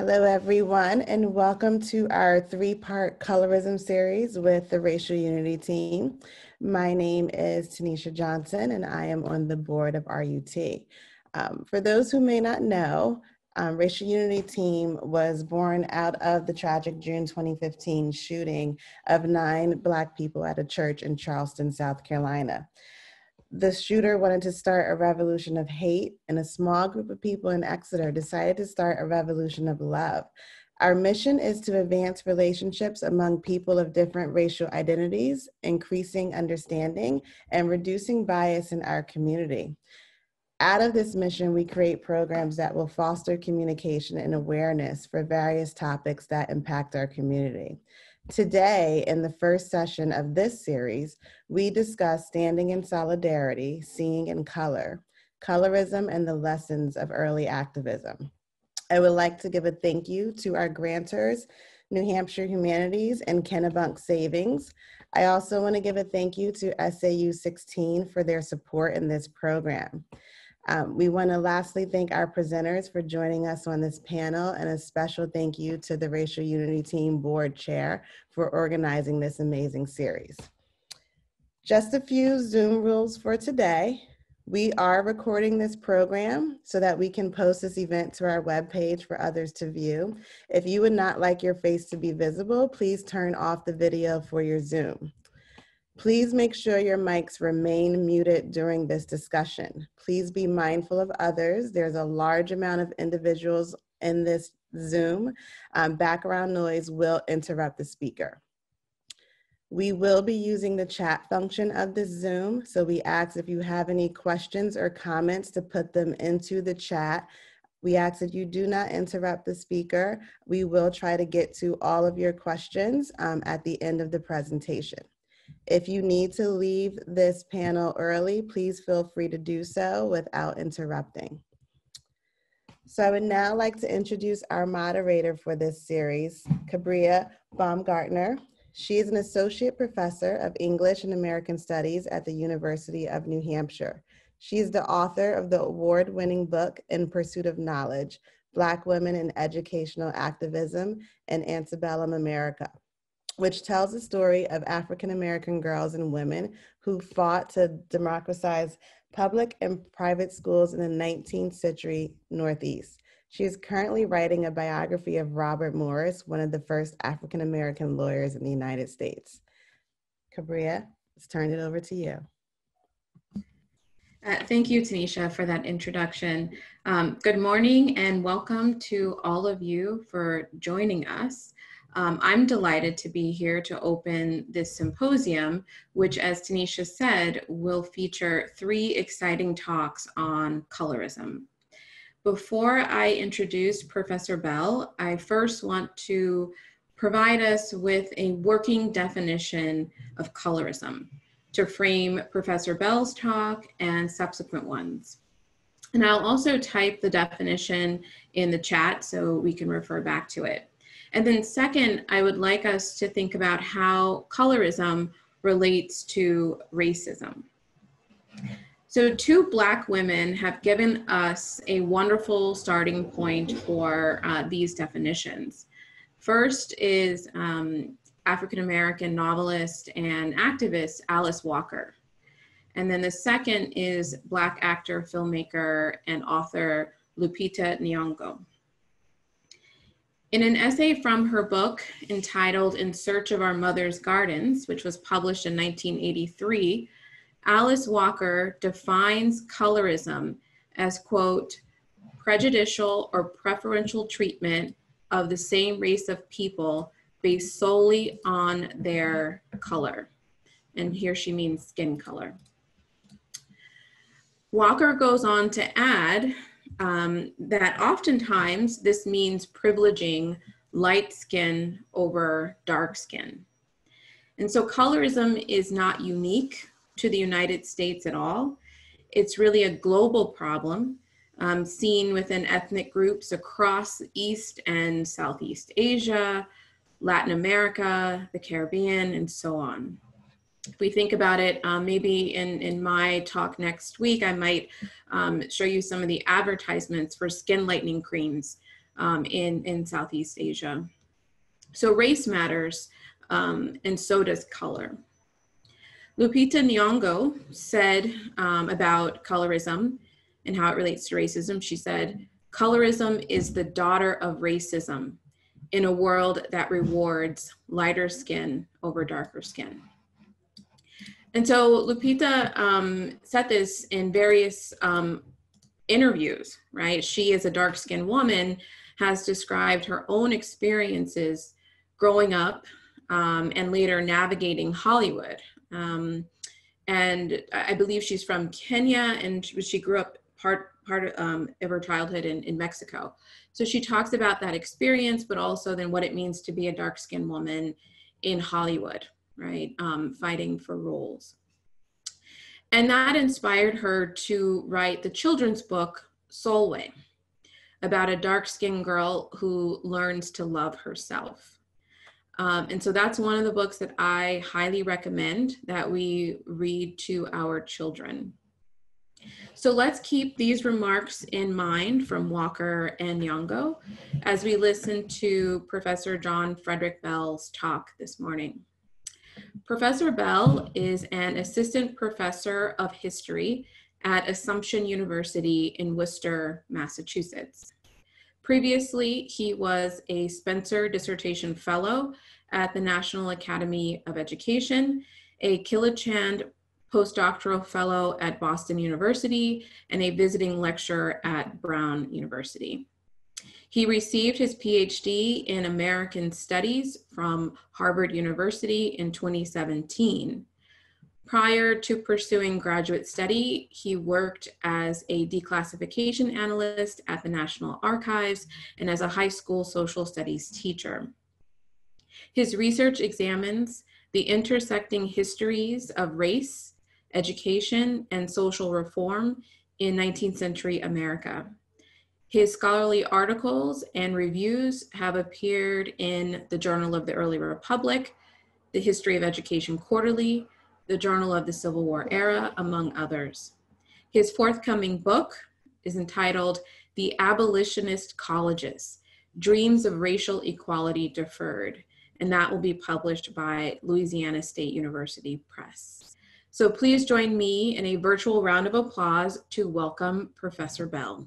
Hello, everyone, and welcome to our three part colorism series with the Racial Unity team. My name is Tanisha Johnson, and I am on the board of RUT. Um, for those who may not know, um, Racial Unity Team was born out of the tragic June 2015 shooting of nine Black people at a church in Charleston, South Carolina the shooter wanted to start a revolution of hate, and a small group of people in Exeter decided to start a revolution of love. Our mission is to advance relationships among people of different racial identities, increasing understanding, and reducing bias in our community. Out of this mission, we create programs that will foster communication and awareness for various topics that impact our community. Today, in the first session of this series, we discuss standing in solidarity, seeing in color, colorism, and the lessons of early activism. I would like to give a thank you to our grantors, New Hampshire Humanities and Kennebunk Savings. I also want to give a thank you to SAU 16 for their support in this program. Um, we want to lastly thank our presenters for joining us on this panel and a special thank you to the Racial Unity Team Board Chair for organizing this amazing series. Just a few Zoom rules for today. We are recording this program so that we can post this event to our webpage for others to view. If you would not like your face to be visible, please turn off the video for your Zoom. Please make sure your mics remain muted during this discussion. Please be mindful of others. There's a large amount of individuals in this Zoom. Um, background noise will interrupt the speaker. We will be using the chat function of the Zoom, so we ask if you have any questions or comments to put them into the chat. We ask that you do not interrupt the speaker. We will try to get to all of your questions um, at the end of the presentation. If you need to leave this panel early, please feel free to do so without interrupting. So I would now like to introduce our moderator for this series, Kabria Baumgartner. She is an associate professor of English and American Studies at the University of New Hampshire. She is the author of the award-winning book, In Pursuit of Knowledge, Black Women in Educational Activism in Antebellum America which tells the story of African American girls and women who fought to democratize public and private schools in the 19th century Northeast. She is currently writing a biography of Robert Morris, one of the first African American lawyers in the United States. Kabria, let's turn it over to you. Uh, thank you, Tanisha, for that introduction. Um, good morning and welcome to all of you for joining us. Um, I'm delighted to be here to open this symposium, which, as Tanisha said, will feature three exciting talks on colorism. Before I introduce Professor Bell, I first want to provide us with a working definition of colorism to frame Professor Bell's talk and subsequent ones. And I'll also type the definition in the chat so we can refer back to it. And then second, I would like us to think about how colorism relates to racism. So two Black women have given us a wonderful starting point for uh, these definitions. First is um, African-American novelist and activist Alice Walker. And then the second is Black actor, filmmaker, and author Lupita Nyong'o. In an essay from her book entitled In Search of Our Mother's Gardens, which was published in 1983, Alice Walker defines colorism as, quote, prejudicial or preferential treatment of the same race of people based solely on their color. And here she means skin color. Walker goes on to add um, that oftentimes this means privileging light skin over dark skin. And so colorism is not unique to the United States at all. It's really a global problem um, seen within ethnic groups across East and Southeast Asia, Latin America, the Caribbean, and so on if we think about it, um, maybe in, in my talk next week, I might um, show you some of the advertisements for skin lightening creams um, in, in Southeast Asia. So race matters, um, and so does color. Lupita Nyong'o said um, about colorism and how it relates to racism, she said, colorism is the daughter of racism in a world that rewards lighter skin over darker skin. And so Lupita um, said this in various um, interviews, right? She, as a dark skinned woman, has described her own experiences growing up um, and later navigating Hollywood. Um, and I believe she's from Kenya and she grew up part, part of, um, of her childhood in, in Mexico. So she talks about that experience, but also then what it means to be a dark skinned woman in Hollywood, right? Um, fighting for roles. And that inspired her to write the children's book, Sulwe, about a dark skinned girl who learns to love herself. Um, and so that's one of the books that I highly recommend that we read to our children. So let's keep these remarks in mind from Walker and Nyong'o as we listen to Professor John Frederick Bell's talk this morning. Professor Bell is an assistant professor of history at Assumption University in Worcester, Massachusetts. Previously, he was a Spencer Dissertation Fellow at the National Academy of Education, a Kilachand postdoctoral fellow at Boston University, and a visiting lecturer at Brown University. He received his PhD in American Studies from Harvard University in 2017. Prior to pursuing graduate study, he worked as a declassification analyst at the National Archives and as a high school social studies teacher. His research examines the intersecting histories of race, education, and social reform in 19th century America. His scholarly articles and reviews have appeared in the Journal of the Early Republic, the History of Education Quarterly, the Journal of the Civil War Era, among others. His forthcoming book is entitled The Abolitionist Colleges Dreams of Racial Equality Deferred, and that will be published by Louisiana State University Press. So please join me in a virtual round of applause to welcome Professor Bell.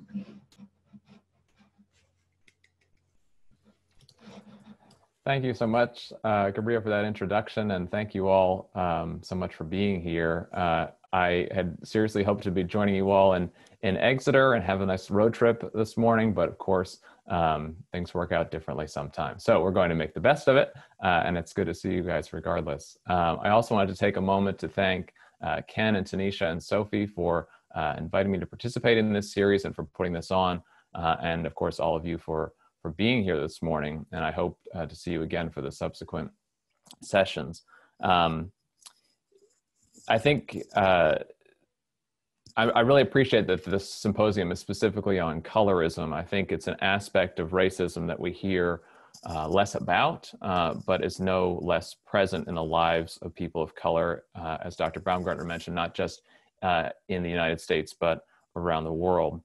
Thank you so much, uh, Gabriel, for that introduction, and thank you all um, so much for being here. Uh, I had seriously hoped to be joining you all in, in Exeter and have a nice road trip this morning, but of course, um, things work out differently sometimes. So we're going to make the best of it, uh, and it's good to see you guys regardless. Um, I also wanted to take a moment to thank uh, Ken and Tanisha and Sophie for uh, inviting me to participate in this series and for putting this on, uh, and of course all of you for, for being here this morning, and I hope uh, to see you again for the subsequent sessions. Um, I think uh, I, I, really appreciate that this symposium is specifically on colorism. I think it's an aspect of racism that we hear uh, less about, uh, but is no less present in the lives of people of color, uh, as Dr. Baumgartner mentioned, not just uh, in the United States, but around the world.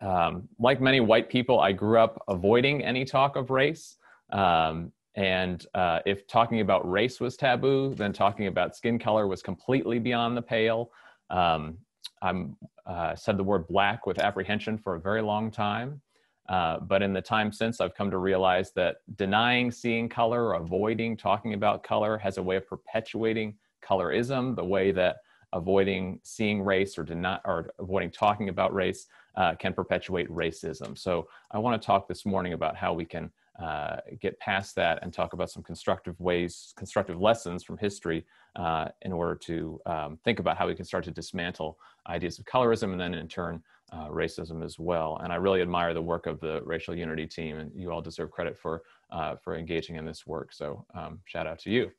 Um, like many white people, I grew up avoiding any talk of race. Um, and uh, if talking about race was taboo, then talking about skin color was completely beyond the pale. Um, I'm uh, said the word black with apprehension for a very long time. Uh, but in the time since, I've come to realize that denying seeing color or avoiding talking about color has a way of perpetuating colorism, the way that avoiding seeing race or, deny, or avoiding talking about race uh, can perpetuate racism. So I want to talk this morning about how we can uh, get past that and talk about some constructive ways, constructive lessons from history uh, in order to um, think about how we can start to dismantle ideas of colorism and then in turn uh, racism as well. And I really admire the work of the Racial Unity team and you all deserve credit for, uh, for engaging in this work. So um, shout out to you.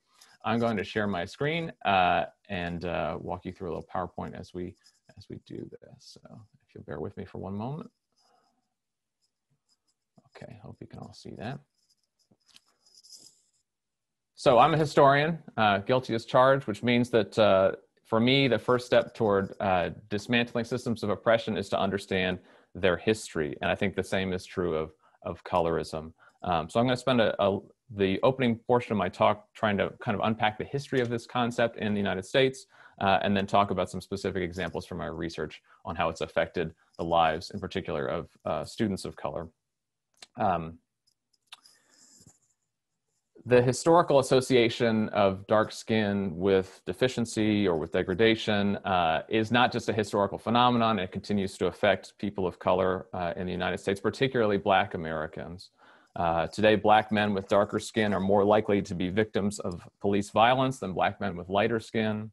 I'm going to share my screen uh, and uh, walk you through a little PowerPoint as we, as we do this. So if you'll bear with me for one moment. Okay, hope you can all see that. So I'm a historian, uh, guilty as charged, which means that uh, for me, the first step toward uh, dismantling systems of oppression is to understand their history. And I think the same is true of, of colorism. Um, so I'm going to spend a, a, the opening portion of my talk trying to kind of unpack the history of this concept in the United States, uh, and then talk about some specific examples from our research on how it's affected the lives, in particular, of uh, students of color. Um, the historical association of dark skin with deficiency or with degradation uh, is not just a historical phenomenon. It continues to affect people of color uh, in the United States, particularly Black Americans. Uh, today, Black men with darker skin are more likely to be victims of police violence than Black men with lighter skin.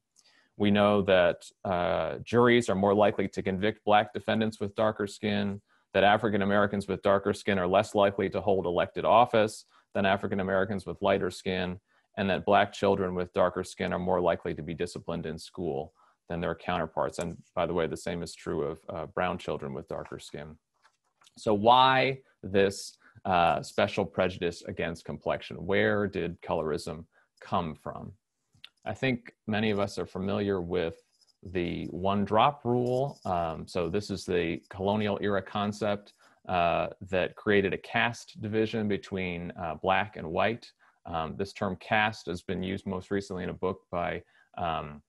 We know that uh, juries are more likely to convict Black defendants with darker skin, that African Americans with darker skin are less likely to hold elected office, than African Americans with lighter skin, and that Black children with darker skin are more likely to be disciplined in school than their counterparts. And by the way, the same is true of uh, brown children with darker skin. So, why this uh, special prejudice against complexion? Where did colorism come from? I think many of us are familiar with the one drop rule. Um, so, this is the colonial era concept uh, that created a caste division between uh, black and white. Um, this term caste has been used most recently in a book by, um,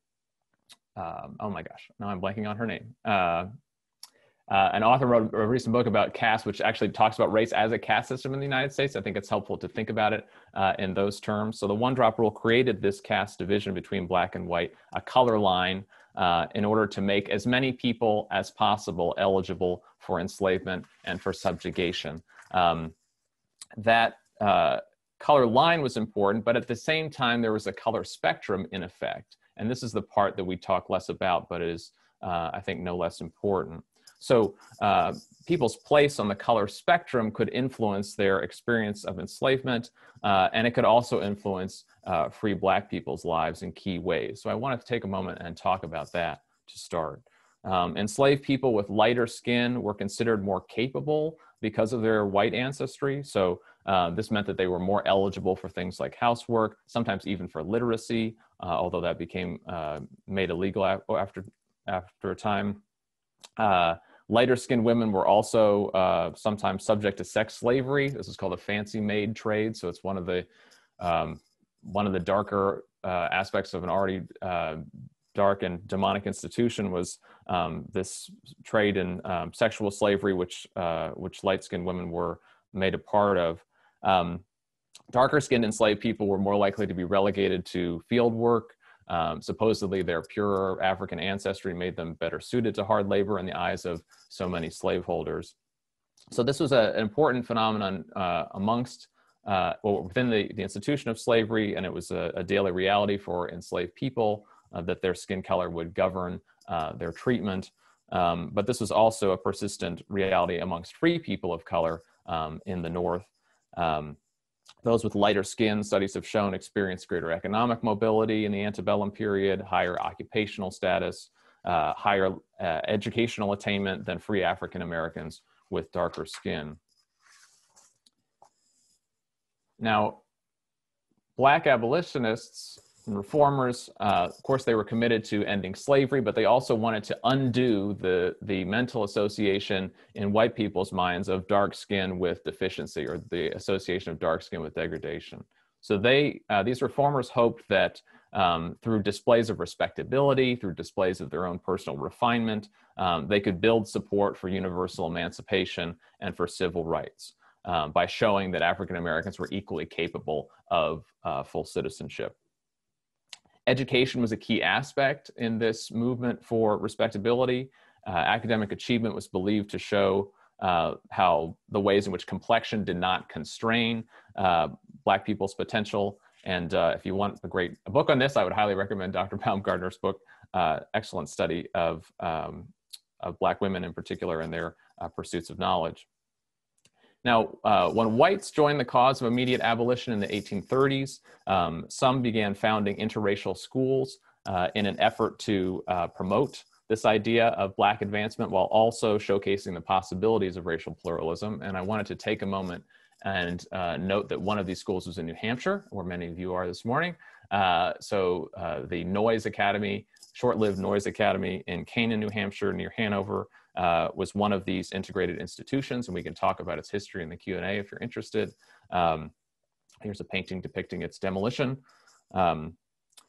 um, oh my gosh, now I'm blanking on her name. Uh, uh, an author wrote a recent book about caste, which actually talks about race as a caste system in the United States. I think it's helpful to think about it uh, in those terms. So the one drop rule created this caste division between black and white, a color line uh, in order to make as many people as possible eligible for enslavement and for subjugation. Um, that uh, color line was important, but at the same time, there was a color spectrum in effect. And this is the part that we talk less about, but is, uh, I think, no less important. So uh, people's place on the color spectrum could influence their experience of enslavement, uh, and it could also influence uh, free black people's lives in key ways. So I wanted to take a moment and talk about that to start. Um, enslaved people with lighter skin were considered more capable because of their white ancestry. So uh, this meant that they were more eligible for things like housework, sometimes even for literacy, uh, although that became uh, made illegal after after a time. Lighter skinned women were also uh, sometimes subject to sex slavery. This is called a fancy maid trade. So it's one of the um, one of the darker uh, aspects of an already uh, dark and demonic institution was um, this trade in um, sexual slavery, which uh, which light skinned women were made a part of. Um, darker skinned enslaved people were more likely to be relegated to field work. Um, supposedly, their purer African ancestry made them better suited to hard labor in the eyes of so many slaveholders. So this was a, an important phenomenon uh, amongst uh, well, within the, the institution of slavery, and it was a, a daily reality for enslaved people uh, that their skin color would govern uh, their treatment. Um, but this was also a persistent reality amongst free people of color um, in the North. Um, those with lighter skin, studies have shown, experienced greater economic mobility in the antebellum period, higher occupational status, uh, higher uh, educational attainment than free African Americans with darker skin. Now, black abolitionists and reformers, uh, of course, they were committed to ending slavery, but they also wanted to undo the, the mental association in white people's minds of dark skin with deficiency or the association of dark skin with degradation. So they, uh, these reformers hoped that um, through displays of respectability, through displays of their own personal refinement, um, they could build support for universal emancipation and for civil rights um, by showing that African Americans were equally capable of uh, full citizenship. Education was a key aspect in this movement for respectability. Uh, academic achievement was believed to show uh, how the ways in which complexion did not constrain uh, Black people's potential. And uh, if you want a great a book on this, I would highly recommend Dr. Baumgartner's book, uh, excellent study of, um, of Black women in particular and their pursuits of knowledge. Now, uh, when whites joined the cause of immediate abolition in the 1830s, um, some began founding interracial schools uh, in an effort to uh, promote this idea of Black advancement while also showcasing the possibilities of racial pluralism. And I wanted to take a moment and uh, note that one of these schools was in New Hampshire, where many of you are this morning. Uh, so uh, the Noyes Academy, short-lived Noyes Academy in Canaan, New Hampshire, near Hanover, uh, was one of these integrated institutions, and we can talk about its history in the Q&A if you're interested. Um, here's a painting depicting its demolition. Um,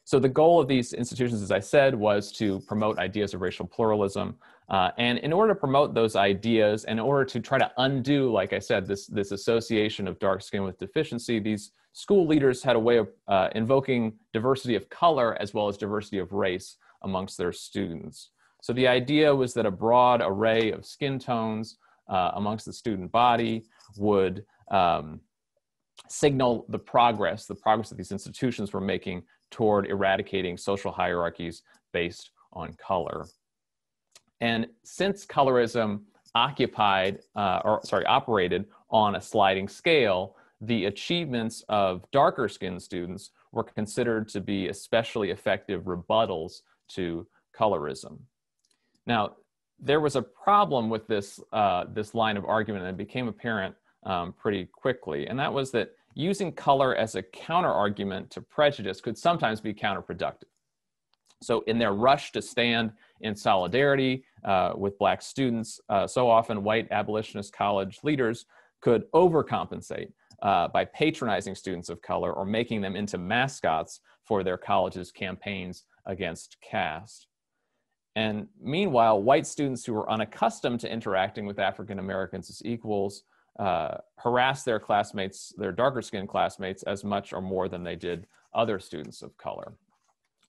so the goal of these institutions, as I said, was to promote ideas of racial pluralism. Uh, and in order to promote those ideas, and in order to try to undo, like I said, this, this association of dark skin with deficiency, these school leaders had a way of uh, invoking diversity of color as well as diversity of race amongst their students. So the idea was that a broad array of skin tones uh, amongst the student body would um, signal the progress, the progress that these institutions were making toward eradicating social hierarchies based on color. And since colorism occupied, uh, or sorry, operated on a sliding scale, the achievements of darker skinned students were considered to be especially effective rebuttals to colorism. Now, there was a problem with this, uh, this line of argument and it became apparent um, pretty quickly, and that was that using color as a counter argument to prejudice could sometimes be counterproductive. So in their rush to stand in solidarity uh, with black students, uh, so often white abolitionist college leaders could overcompensate uh, by patronizing students of color or making them into mascots for their college's campaigns against caste. And meanwhile, white students who were unaccustomed to interacting with African Americans as equals uh, their classmates, their darker skinned classmates, as much or more than they did other students of color.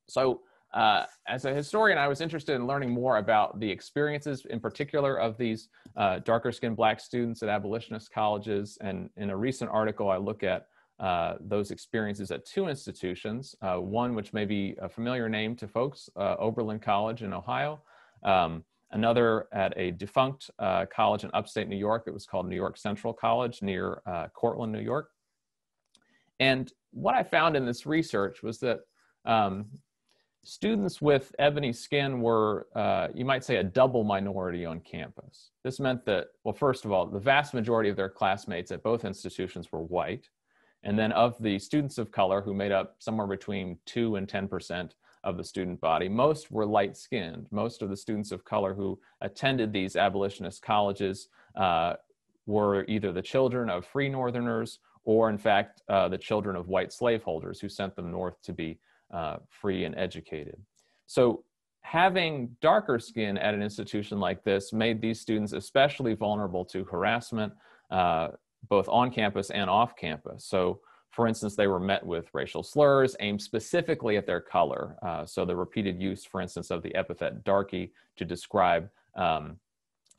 So, uh, as a historian, I was interested in learning more about the experiences, in particular, of these uh, darker skinned Black students at abolitionist colleges. And in a recent article, I look at uh, those experiences at two institutions, uh, one which may be a familiar name to folks, uh, Oberlin College in Ohio, um, another at a defunct uh, college in upstate New York. It was called New York Central College near uh, Cortland, New York. And what I found in this research was that um, students with ebony skin were, uh, you might say, a double minority on campus. This meant that, well, first of all, the vast majority of their classmates at both institutions were white. And then of the students of color, who made up somewhere between 2 and 10 percent of the student body. Most were light skinned. Most of the students of color who attended these abolitionist colleges uh, were either the children of free Northerners or, in fact, uh, the children of white slaveholders who sent them north to be uh, free and educated. So, having darker skin at an institution like this made these students especially vulnerable to harassment, uh, both on campus and off campus. So, for instance, they were met with racial slurs aimed specifically at their color. Uh, so the repeated use, for instance, of the epithet darky to describe, um,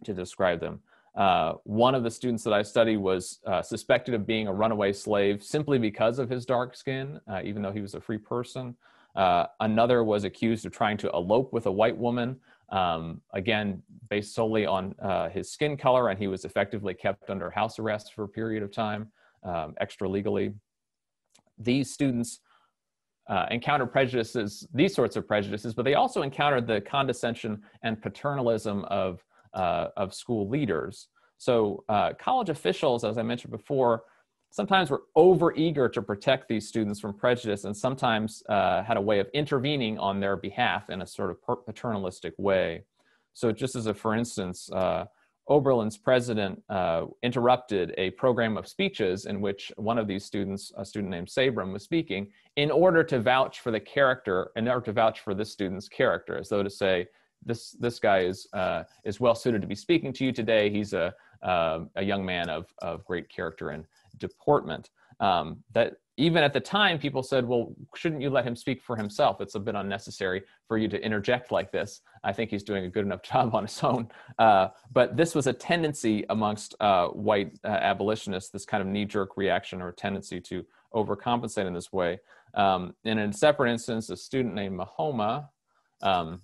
to describe them. Uh, one of the students that I studied was uh, suspected of being a runaway slave simply because of his dark skin, uh, even though he was a free person. Uh, another was accused of trying to elope with a white woman, um, again, based solely on uh, his skin color, and he was effectively kept under house arrest for a period of time, um, extra legally these students uh, encounter prejudices, these sorts of prejudices, but they also encountered the condescension and paternalism of, uh, of school leaders. So uh, college officials, as I mentioned before, sometimes we were over eager to protect these students from prejudice and sometimes uh, had a way of intervening on their behalf in a sort of paternalistic way. So just as a for instance, uh, Oberlin's president uh, interrupted a program of speeches in which one of these students, a student named Sabram, was speaking in order to vouch for the character, in order to vouch for this student's character, as though to say, this, this guy is, uh, is well suited to be speaking to you today. He's a, uh, a young man of, of great character and deportment. Um, that even at the time, people said, well, shouldn't you let him speak for himself? It's a bit unnecessary for you to interject like this. I think he's doing a good enough job on his own. Uh, but this was a tendency amongst uh, white uh, abolitionists, this kind of knee jerk reaction or tendency to overcompensate in this way. Um, in a separate instance, a student named Mahommah, um,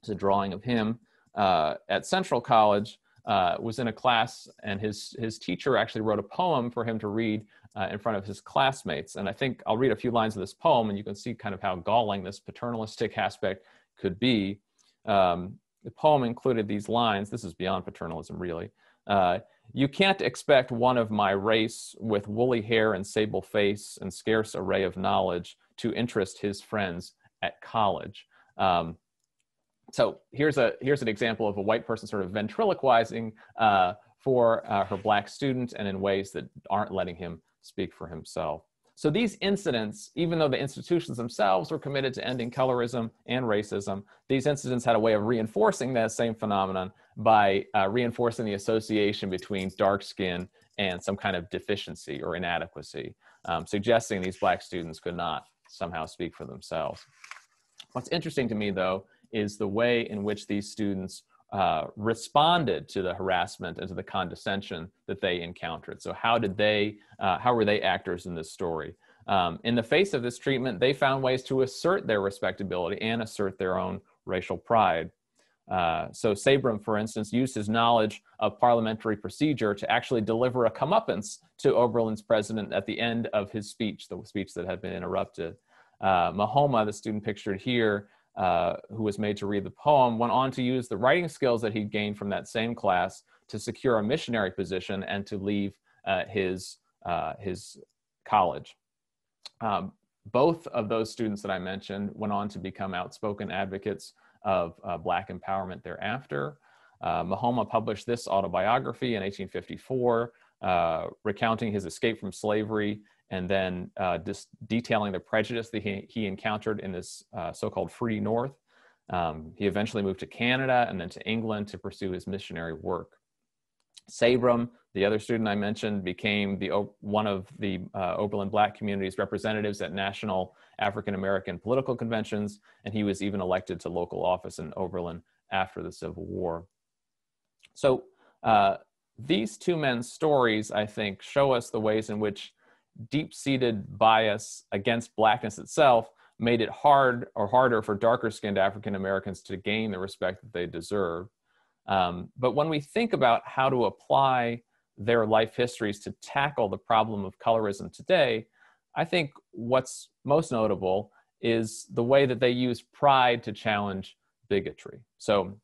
it's a drawing of him uh, at Central College, uh, was in a class and his, his teacher actually wrote a poem for him to read uh, in front of his classmates. And I think I'll read a few lines of this poem and you can see kind of how galling this paternalistic aspect could be. Um, the poem included these lines. This is beyond paternalism, really. Uh, you can't expect one of my race with woolly hair and sable face and scarce array of knowledge to interest his friends at college. Um, so here's a here's an example of a white person sort of ventriloquizing uh, for uh, her black student and in ways that aren't letting him speak for himself. So these incidents, even though the institutions themselves were committed to ending colorism and racism, these incidents had a way of reinforcing that same phenomenon by uh, reinforcing the association between dark skin and some kind of deficiency or inadequacy, um, suggesting these black students could not somehow speak for themselves. What's interesting to me, though, is the way in which these students uh, responded to the harassment and to the condescension that they encountered. So how did they, uh, how were they actors in this story? Um, in the face of this treatment, they found ways to assert their respectability and assert their own racial pride. Uh, so Sabram, for instance, used his knowledge of parliamentary procedure to actually deliver a comeuppance to Oberlin's president at the end of his speech, the speech that had been interrupted. Uh, Mahommah, the student pictured here, uh, who was made to read the poem, went on to use the writing skills that he'd gained from that same class to secure a missionary position and to leave uh, his, uh, his college. Um, both of those students that I mentioned went on to become outspoken advocates of uh, Black empowerment thereafter. Uh, Mahommah published this autobiography in 1854, recounting his escape from slavery and then uh, just detailing the prejudice that he, he encountered in this uh, so-called free North. Um, he eventually moved to Canada and then to England to pursue his missionary work. Sabram, the other student I mentioned, became the, one of the uh, Oberlin Black community's representatives at national African American political conventions, and he was even elected to local office in Oberlin after the Civil War. So uh, these two men's stories, I think, show us the ways in which deep-seated bias against blackness itself made it hard or harder for darker skinned African Americans to gain the respect that they deserve. Um, but when we think about how to apply their life histories to tackle the problem of colorism today, I think what's most notable is the way that they use pride to challenge bigotry. So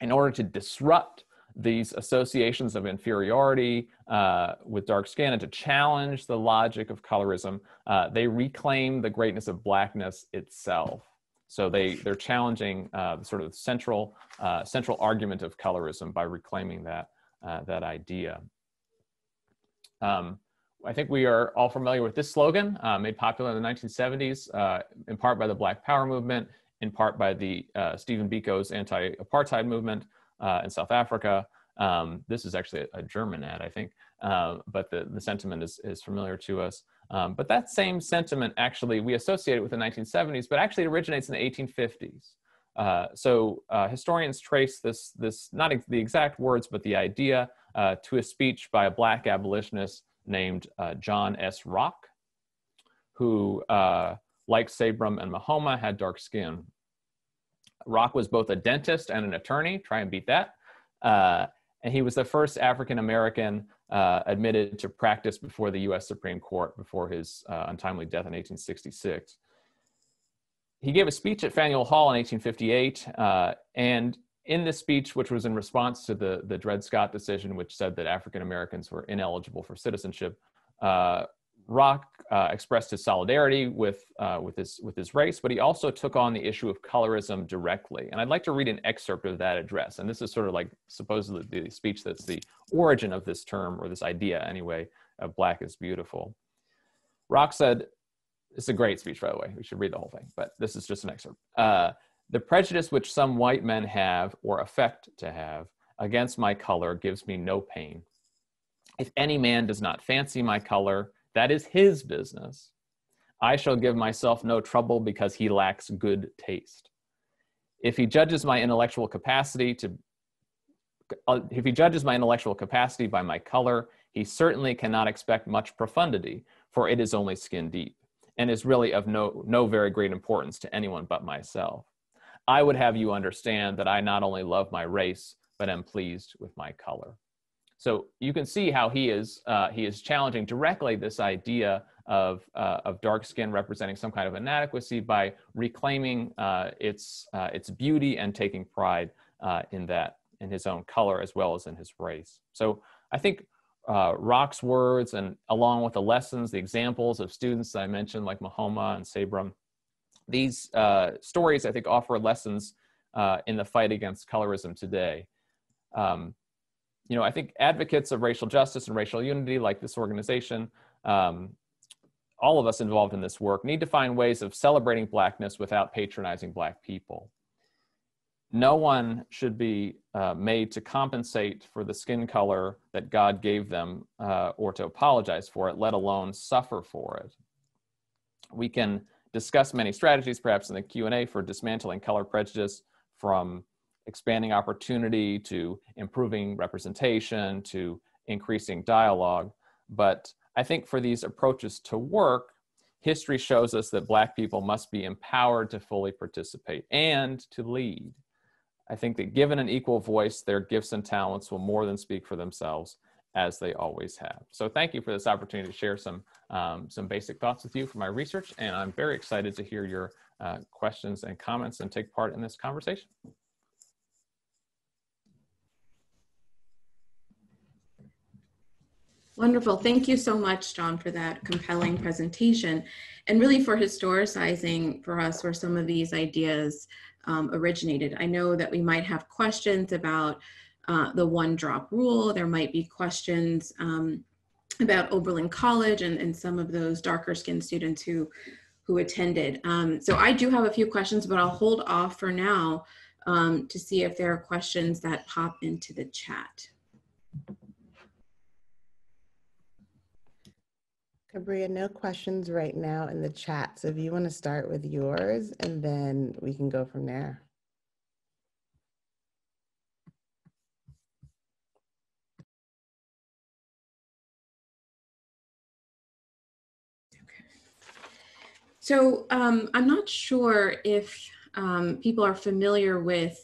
in order to disrupt these associations of inferiority uh, with dark skin and to challenge the logic of colorism, uh, they reclaim the greatness of blackness itself. So they, they're challenging uh, the sort of central, uh, central argument of colorism by reclaiming that, uh, that idea. Um, I think we are all familiar with this slogan, uh, made popular in the 1970s, in part by the Black Power movement, in part by the Stephen Biko's anti-apartheid movement, uh, in South Africa. Um, this is actually a, German ad, I think, uh, but the, the sentiment is, is familiar to us. Um, but that same sentiment actually, we associate it with the 1970s, but actually it originates in the 1850s. Uh, so uh, historians trace this, this not ex the exact words, but the idea uh, to a speech by a black abolitionist named uh, John S. Rock, who, uh, like Sabram and Mahommah, had dark skin. Rock was both a dentist and an attorney. Try and beat that. Uh, and he was the first African American uh, admitted to practice before the U.S. Supreme Court before his uh, untimely death in 1866. He gave a speech at Faneuil Hall in 1858, uh, and in this speech, which was in response to the, the Dred Scott decision, which said that African Americans were ineligible for citizenship, uh, Rock uh, expressed his solidarity with, uh, with, his, with his race, but he also took on the issue of colorism directly. And I'd like to read an excerpt of that address. And this is sort of like supposedly the speech that's the origin of this term, or this idea anyway, of Black is Beautiful. Rock said, it's a great speech, by the way. We should read the whole thing, but this is just an excerpt. Uh, the prejudice which some white men have or affect to have against my color gives me no pain. If any man does not fancy my color, that is his business. I shall give myself no trouble because he lacks good taste. If he judges my intellectual capacity to uh, if he judges my intellectual capacity by my color, he certainly cannot expect much profundity, for it is only skin deep, and is really of no, no very great importance to anyone but myself. I would have you understand that I not only love my race, but am pleased with my color. So you can see how he is, uh, he is challenging directly this idea of, uh, of dark skin representing some kind of inadequacy by reclaiming uh, its, uh, its beauty and taking pride uh, in that, in his own color as well as in his race. So I think uh, Rock's words and along with the lessons, the examples of students that I mentioned like Mahommah and Sabram, these stories I think offer lessons in the fight against colorism today. Um, you know, I think advocates of racial justice and racial unity, like this organization, um, all of us involved in this work, need to find ways of celebrating Blackness without patronizing Black people. No one should be uh, made to compensate for the skin color that God gave them uh, or to apologize for it, let alone suffer for it. We can discuss many strategies, perhaps in the Q&A, for dismantling color prejudice from expanding opportunity to improving representation to increasing dialogue. But I think for these approaches to work, history shows us that Black people must be empowered to fully participate and to lead. I think that given an equal voice, their gifts and talents will more than speak for themselves as they always have. So thank you for this opportunity to share some, um, some basic thoughts with you from my research, and I'm very excited to hear your uh, questions and comments and take part in this conversation. Wonderful. Thank you so much, John, for that compelling presentation and really for historicizing for us where some of these ideas um, originated. I know that we might have questions about uh, the one drop rule. There might be questions um, about Oberlin College and, and some of those darker skinned students who, who attended. Um, so I do have a few questions, but I'll hold off for now um, to see if there are questions that pop into the chat. Kabria, no questions right now in the chat. So if you want to start with yours and then we can go from there. Okay. So um, I'm not sure if um, people are familiar with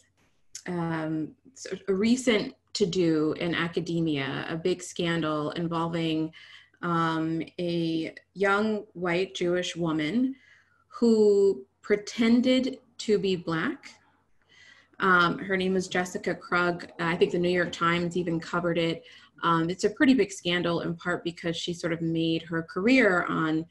um, a recent to do in academia, a big scandal involving um, a young white Jewish woman who pretended to be Black. Um, her name was Jessica Krug. I think the New York Times even covered it. Um, it's a pretty big scandal in part because she sort of made her career on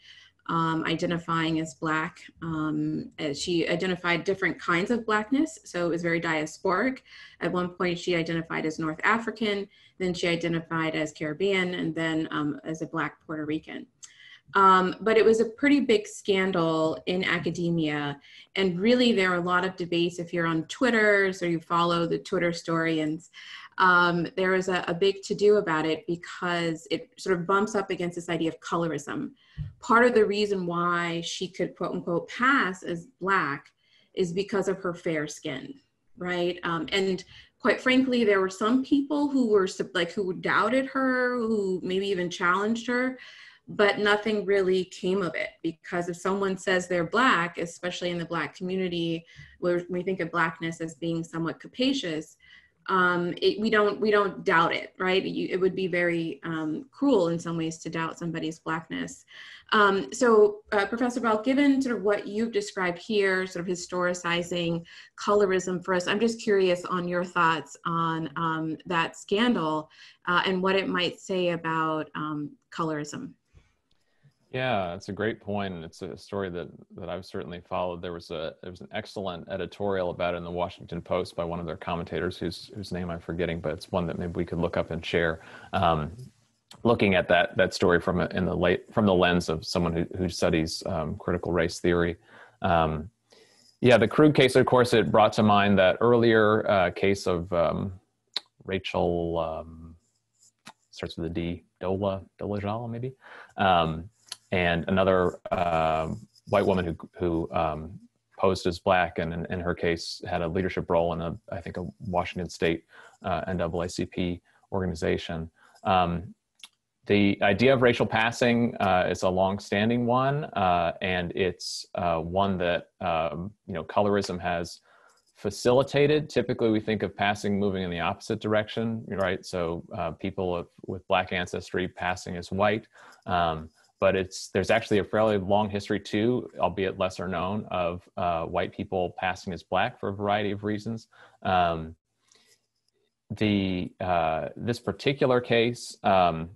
um, identifying as Black. Um, as she identified different kinds of Blackness, so it was very diasporic. At one point, she identified as North African, then she identified as Caribbean, and then um, as a Black Puerto Rican. Um, but it was a pretty big scandal in academia. And really, there are a lot of debates if you're on Twitter or you follow the Twitter historians um, there is a, a big to do about it because it sort of bumps up against this idea of colorism. Part of the reason why she could quote unquote pass as Black is because of her fair skin, right? Um, and quite frankly, there were some people who were like who doubted her, who maybe even challenged her, but nothing really came of it because if someone says they're black, especially in the black community, where we think of blackness as being somewhat capacious, um, it, we don't we don't doubt it, right? You, it would be very um, cruel in some ways to doubt somebody's blackness. Um, so, uh, Professor Bell, given sort of what you've described here, sort of historicizing colorism for us, I'm just curious on your thoughts on um, that scandal uh, and what it might say about um, colorism. Yeah, it's a great point, and it's a story that that I've certainly followed. There was a there was an excellent editorial about it in the Washington Post by one of their commentators, whose whose name I'm forgetting, but it's one that maybe we could look up and share. Um, looking at that that story from a, in the late from the lens of someone who who studies um, critical race theory. Um, yeah, the Krug case, of course, it brought to mind that earlier uh, case of um, Rachel um, starts with a D, Dola Dolezal, maybe. Um, and another uh, white woman who who um, posed as black and in, in, her case had a leadership role in a I think a Washington State uh, NAACP organization. Um, the idea of racial passing uh, is a long-standing one, uh, and it's uh, one that um, you know colorism has facilitated. Typically, we think of passing moving in the opposite direction, right? So uh, people of, with black ancestry passing as white. Um, but it's there's actually a fairly long history too, albeit lesser known, of uh, white people passing as black for a variety of reasons. Um, the uh, this particular case um,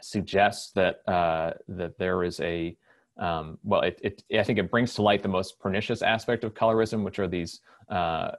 suggests that uh, that there is a um, well, it, it, I think it brings to light the most pernicious aspect of colorism, which are these uh,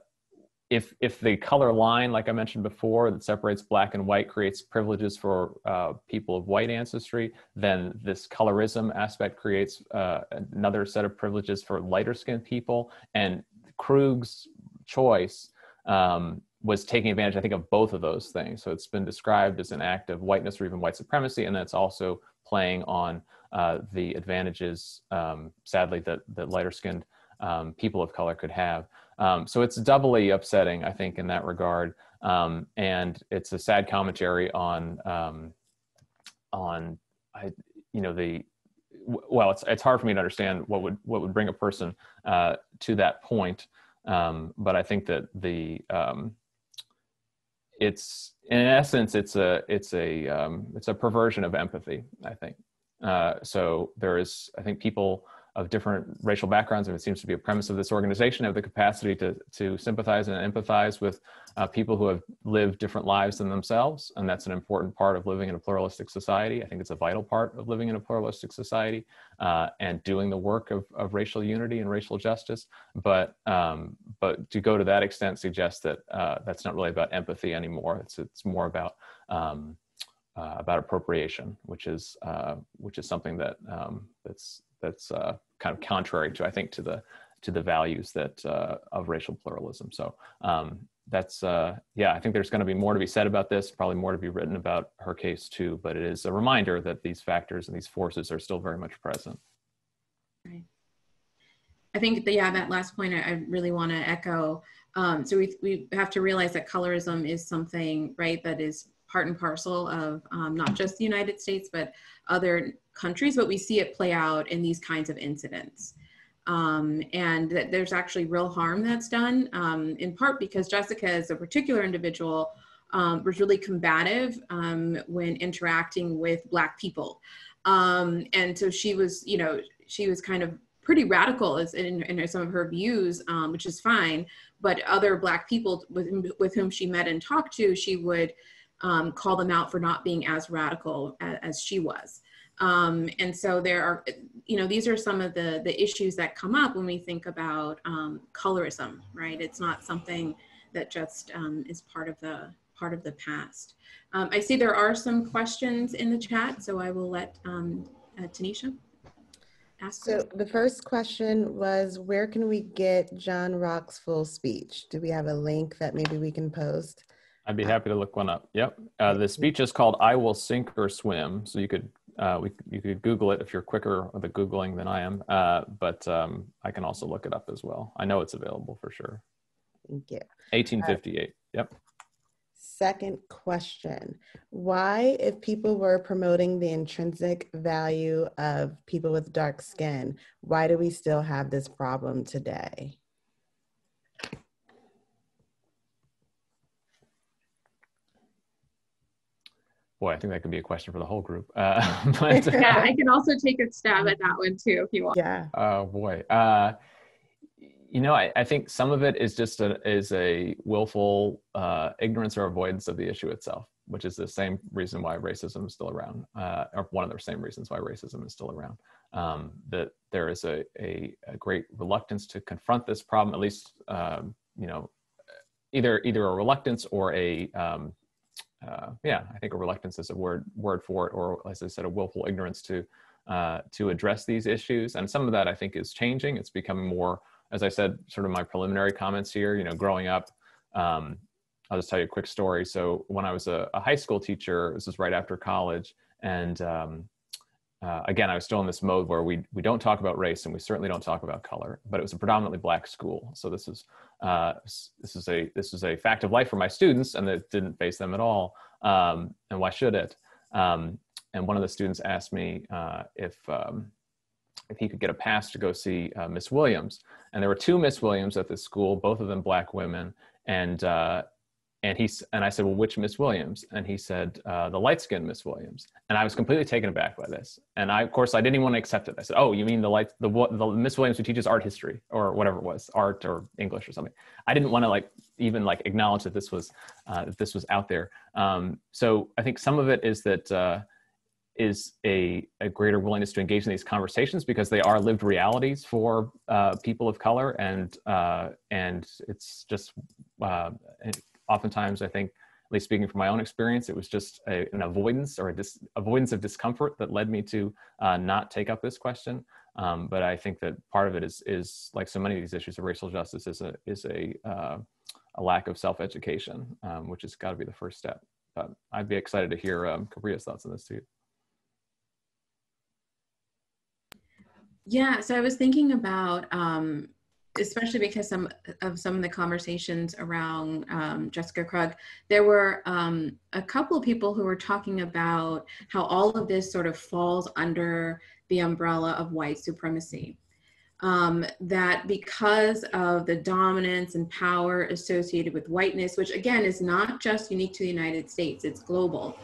if if the color line, like I mentioned before, that separates black and white creates privileges for uh, people of white ancestry, then this colorism aspect creates uh, another set of privileges for lighter skinned people. And Krug's choice um, was taking advantage, I think, of both of those things. So it's been described as an act of whiteness or even white supremacy, and that's also playing on uh, the advantages, um, sadly, that that lighter skinned um, people of color could have. Um, so it's doubly upsetting, I think, in that regard. Um, and it's a sad commentary on, um, on, I, you know, the, well, it's, it's hard for me to understand what would, what would bring a person uh, to that point. Um, but I think that the, um, it's, in essence, it's a, it's a, um, it's a perversion of empathy, I think. Uh, so there is, I think people, of different racial backgrounds, and it seems to be a premise of this organization, have the capacity to, to sympathize and empathize with uh, people who have lived different lives than themselves. And that's an important part of living in a pluralistic society. I think it's a vital part of living in a pluralistic society uh, and doing the work of, of racial unity and racial justice. But, um, but to go to that extent suggests that uh, that's not really about empathy anymore. It's, it's more about um, uh, about appropriation, which is uh, which is something that um, that's that's uh, kind of contrary to I think to the to the values that uh, of racial pluralism. So um, that's uh, yeah, I think there's going to be more to be said about this. Probably more to be written about her case too. But it is a reminder that these factors and these forces are still very much present. Right. I think that, yeah, that last point I, I really want to echo. Um, so we, we have to realize that colorism is something, right, that is part and parcel of um, not just the United States, but other countries, but we see it play out in these kinds of incidents. Um, and that there's actually real harm that's done, um, in part because Jessica, as a particular individual, um, was really combative um, when interacting with Black people. Um, and so she was, you know, she was kind of pretty radical in, in some of her views, um, which is fine. But other Black people with, with whom she met and talked to, she would um, call them out for not being as radical as, as she was. Um, and so there are, you know, these are some of the, the issues that come up when we think about um, colorism, right? It's not something that just um, is part of the part of the past. Um, I see there are some questions in the chat, so I will let um, uh, Tanisha ask. So the first question was, where can we get John Rock's full speech? Do we have a link that maybe we can post? I'd be happy to look one up. Yep. Uh, the speech is called "I Will Sink or Swim," so you could uh, we, you could Google it if you're quicker with the Googling than I am. Uh, but um, I can also look it up as well. I know it's available for sure. Thank you. 1858. yep. Second question Why, if people were promoting the intrinsic value of people with dark skin, why do we still have this problem today? Boy, I think that could be a question for the whole group. Uh, but, yeah, I can also take a stab at that one too if you want. Yeah. Oh boy. Uh, you know, I, I, think some of it is just a, is a willful uh, ignorance or avoidance of the issue itself, which is the same reason why racism is still around, uh, or one of the same reasons why racism is still around. Um, that there is a, a, a, great reluctance to confront this problem, at least, um, you know, either either a reluctance or a um, uh, yeah, I think a reluctance is a word word for it, or as I said, a willful ignorance to uh, to address these issues. And some of that I think is changing. It's becoming more, as I said, sort of my preliminary comments here. You know, growing up, um, I'll just tell you a quick story. So when I was a, a high school teacher, this was right after college, and um, uh, again, I was still in this mode where we we don't talk about race and we certainly don't talk about color. But it was a predominantly black school, so this is uh, this is a this is a fact of life for my students, and it didn't face them at all. Um, and why should it? Um, and one of the students asked me uh, if um, if he could get a pass to go see uh, Miss Williams, and there were two Miss Williams at this school, both of them black women, and uh, and he and I said, "Well, which Miss Williams?" And he said, uh, "The light-skinned Miss Williams." And I was completely taken aback by this. And I, of course, I didn't even want to accept it. I said, "Oh, you mean the light, the the Miss Williams who teaches art history or whatever it was, art or English or something?" I didn't want to like even like acknowledge that this was uh, that this was out there. Um, so I think some of it is that uh, is a, a greater willingness to engage in these conversations because they are lived realities for uh, people of color, and uh, and it's just uh, oftentimes I think, at least speaking from my own experience, it was just a, an avoidance or a dis, avoidance of discomfort that led me to uh, not take up this question. Um, but I think that part of it is, is like so many of these issues of racial justice is a, is a, uh, a lack of self-education, um, which has got to be the first step. But I'd be excited to hear um, Kabria's thoughts on this too. Yeah, so I was thinking about, um, especially because some of some of the conversations around um, Jessica Krug, there were um, a couple of people who were talking about how all of this sort of falls under the umbrella of white supremacy. Um, that because of the dominance and power associated with whiteness, which again is not just unique to the United States, it's global.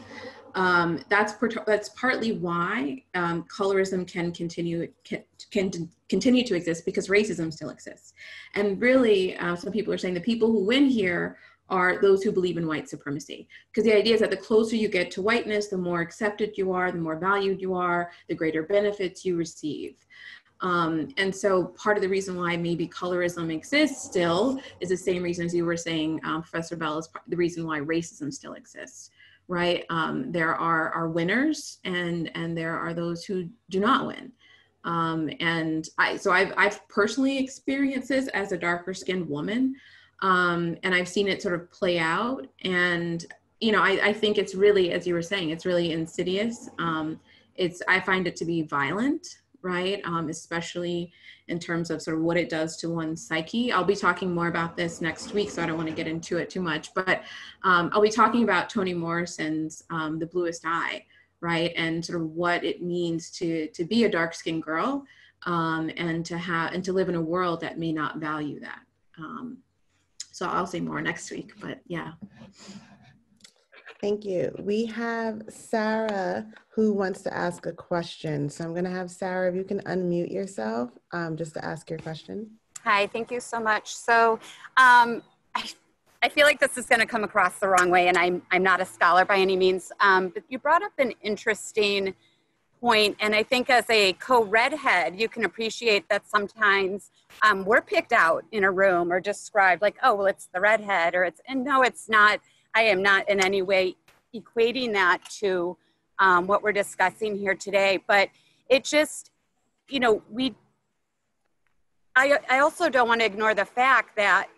Um, that's that's partly why um, colorism can continue can, can continue to exist because racism still exists. And really, uh, some people are saying the people who win here are those who believe in white supremacy. Because the idea is that the closer you get to whiteness, the more accepted you are, the more valued you are, the greater benefits you receive. Um, and so part of the reason why maybe colorism exists still is the same reason as you were saying, um, Professor Bell, is the reason why racism still exists, right? Um, there are, are winners and, and there are those who do not win. Um, and I, so I've, I've personally experienced this as a darker skinned woman. Um, and I've seen it sort of play out. And, you know, I, I think it's really, as you were saying, it's really insidious. Um, it's, I find it to be violent right? Um, especially in terms of sort of what it does to one's psyche. I'll be talking more about this next week, so I don't want to get into it too much. But um, I'll be talking about Toni Morrison's um, "The Bluest Eye," right, and sort of what it means to to be a dark skinned girl um, and to have and to live in a world that may not value that. Um, so I'll say more next week. But yeah. Thank you. We have Sarah who wants to ask a question. So I'm going to have Sarah, if you can unmute yourself um, just to ask your question. Hi, thank you so much. So um, I, I feel like this is going to come across the wrong way, and I'm, I'm not a scholar by any means, um, but you brought up an interesting point, and I think as a co-redhead, you can appreciate that sometimes um, we're picked out in a room or described like, oh, well, it's the redhead, or it's, and no, it's not I am not in any way equating that to um, what we're discussing here today, but it just, you know, we, I, I also don't want to ignore the fact that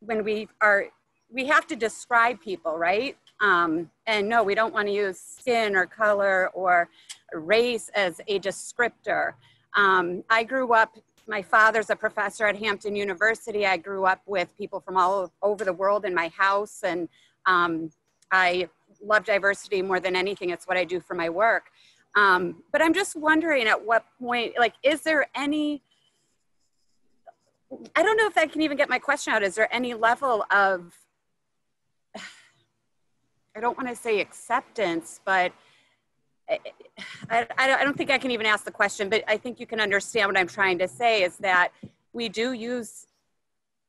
when we are, we have to describe people, right? Um, and no, we don't want to use skin or color or race as a descriptor. Um, I grew up, my father's a professor at Hampton University. I grew up with people from all over the world in my house and um, I love diversity more than anything. It's what I do for my work. Um, but I'm just wondering at what point, like, is there any, I don't know if I can even get my question out. Is there any level of, I don't want to say acceptance, but I, I, I don't think I can even ask the question, but I think you can understand what I'm trying to say is that we do use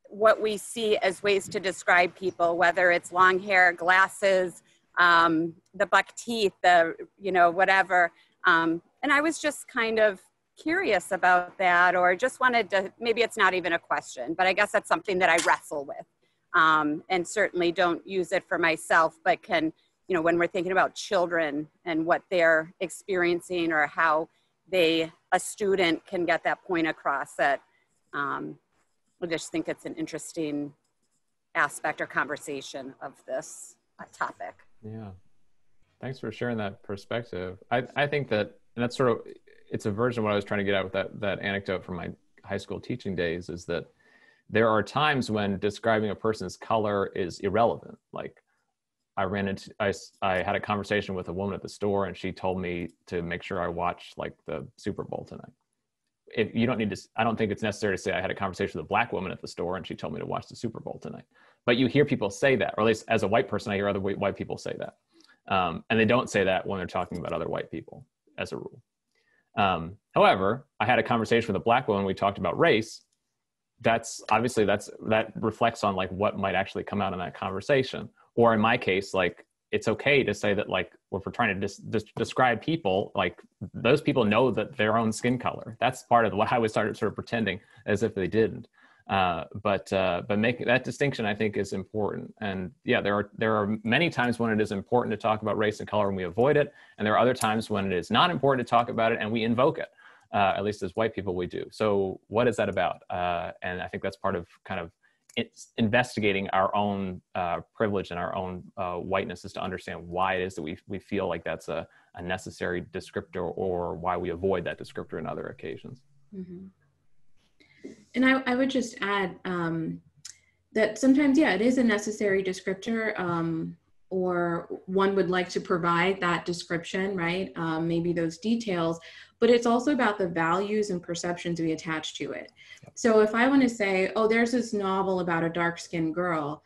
what we see as ways to describe people, whether it's long hair, glasses, um, the buck teeth, the, you know, whatever. Um, and I was just kind of curious about that, or just wanted to, maybe it's not even a question, but I guess that's something that I wrestle with. Um, and certainly don't use it for myself, but can, you know, when we're thinking about children and what they're experiencing or how they, a student can get that point across that um, I just think it's an interesting aspect or conversation of this uh, topic. Yeah. Thanks for sharing that perspective. I, I think that, and that's sort of, it's a version of what I was trying to get at with that, that anecdote from my high school teaching days is that there are times when describing a person's color is irrelevant. Like I ran into, I, I had a conversation with a woman at the store and she told me to make sure I watch like the Super Bowl tonight if you don't need to i don't think it's necessary to say i had a conversation with a black woman at the store and she told me to watch the super bowl tonight. But you hear people say that or at least as a white person i hear other white people say that. Um, and they don't say that when they're talking about other white people as a rule. Um, however i had a conversation with a black woman we talked about race. That's obviously that's that reflects on like what might actually come out in that conversation. Or in my case like it's okay to say that like if we're trying to dis- dis- describe people like those people know that their own skin color that's part of what i was started sort of pretending as if they didn't Uh, but uh, but making that distinction, I think, is important. And yeah, there are there are many times when it is important to talk about race and color and we avoid it, and there are other times when it is not important to talk about it and we invoke it. Uh, at least as white people, we do. So what is that about? Uh, and I think that's part of kind of it's investigating our own uh, privilege and our own uh, whiteness is to understand why it is that we, we feel like that's a, a necessary descriptor or why we avoid that descriptor in other occasions. Mm-hmm. And I, I would just add um, that sometimes, yeah, it is a necessary descriptor, um, or one would like to provide that description, right? Um, maybe those details, but it's also about the values and perceptions we attach to it. So if I want to say, oh, there's this novel about a dark skinned girl,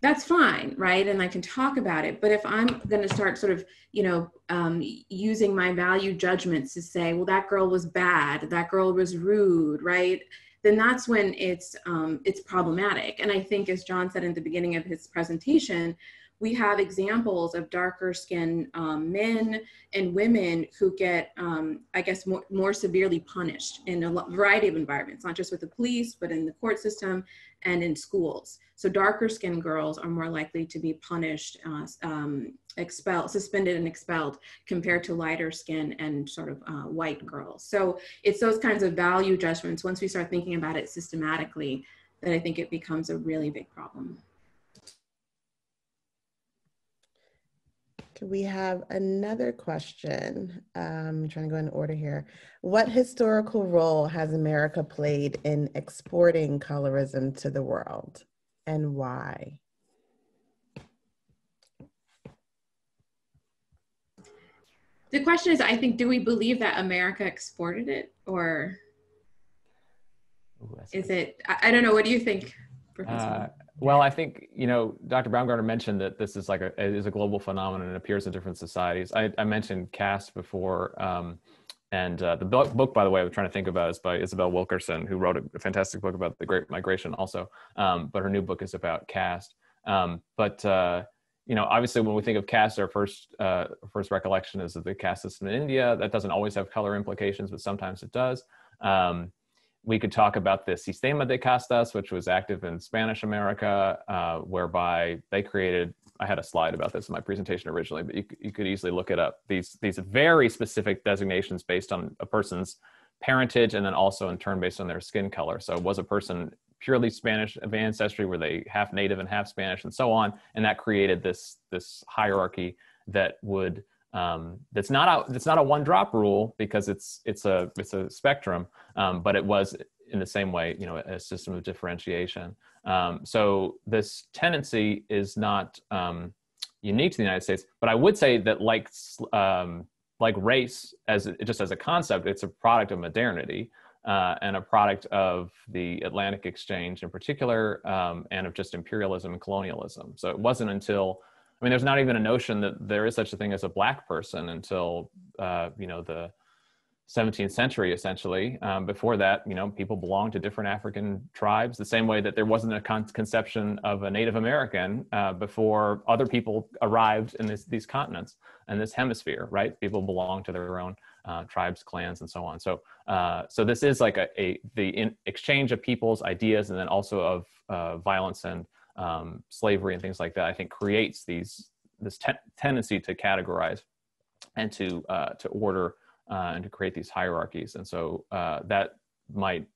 that's fine, right? And I can talk about it. But if I'm going to start sort of, you know, um, using my value judgments to say, well, that girl was bad, that girl was rude, right? then that's when it's um, it's problematic. And I think, as John said in the beginning of his presentation, we have examples of darker skinned um, men and women who get, um, I guess, more, more severely punished in a variety of environments, not just with the police, but in the court system and in schools. So darker skinned girls are more likely to be punished, uh, um, expelled, suspended and expelled compared to lighter skin and sort of uh, white girls. So it's those kinds of value judgments, once we start thinking about it systematically, that I think it becomes a really big problem. We have another question. Um, I'm trying to go in order here. What historical role has America played in exporting colorism to the world and why? The question is, I think, do we believe that America exported it or Ooh, is it, I, I, don't know, what do you think, Professor? Uh, well, I think you know Dr. Baumgartner mentioned that this is like a is a global phenomenon and appears in different societies. I, I mentioned caste before, um, and uh, the book, book, by the way, I'm trying to think about is by Isabel Wilkerson, who wrote a fantastic book about the Great Migration, also. Um, but her new book is about caste. Um, but uh, you know, obviously, when we think of caste, our first uh, first recollection is of the caste system in India. That doesn't always have color implications, but sometimes it does. Um, we could talk about the Sistema de Castas, which was active in Spanish America, uh, whereby they created. I had a slide about this in my presentation originally, but you, you could easily look it up. These these very specific designations based on a person's parentage, and then also in turn based on their skin color. So was a person purely Spanish of ancestry? Were they half native and half Spanish, and so on? And that created this this hierarchy that would um, that's not a that's not a one drop rule because it's it's a it's a spectrum, um, but it was in the same way you know a system of differentiation. Um, so this tendency is not um, unique to the United States, but I would say that like um, like race as just as a concept, it's a product of modernity. Uh, and a product of the Atlantic Exchange in particular, um, and of just imperialism and colonialism. So it wasn't until I mean, there's not even a notion that there is such a thing as a black person until uh, you know the 17th century, essentially. Um, before that, you know, people belonged to different African tribes, the same way that there wasn't a con- conception of a Native American uh, before other people arrived in this, these continents and this hemisphere. Right? People belong to their own uh, tribes, clans, and so on. So, uh, so this is like a, a the exchange of people's ideas, and then also of uh, violence and um, slavery and things like that, I think creates these this te- tendency to categorize and to uh, to order uh, and to create these hierarchies. And so uh, that might